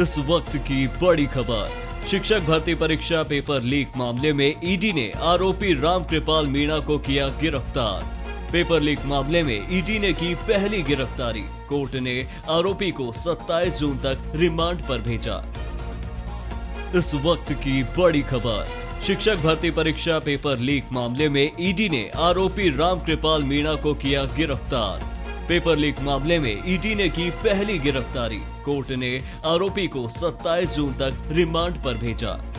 इस वक्त की बड़ी खबर। शिक्षक भर्ती परीक्षा पेपर लीक मामले में ईडी ने आरोपी रामकृपाल मीणा को किया गिरफ़्तार। पेपर लीक मामले में ईडी ने की पहली गिरफ्तारी। कोर्ट ने आरोपी को 27 जून तक रिमांड पर भेजा। इस वक्त की बड़ी खबर। शिक्षक भर्ती परीक्षा पेपर लीक मामले में ईडी ने आरोपी रामकृपाल मीणा को किया गिरफ़्तार। पेपर लीक मामले में ईडी ने की पहली गिरफ्तारी। कोर्ट ने आरोपी को 27 जून तक रिमांड पर भेजा।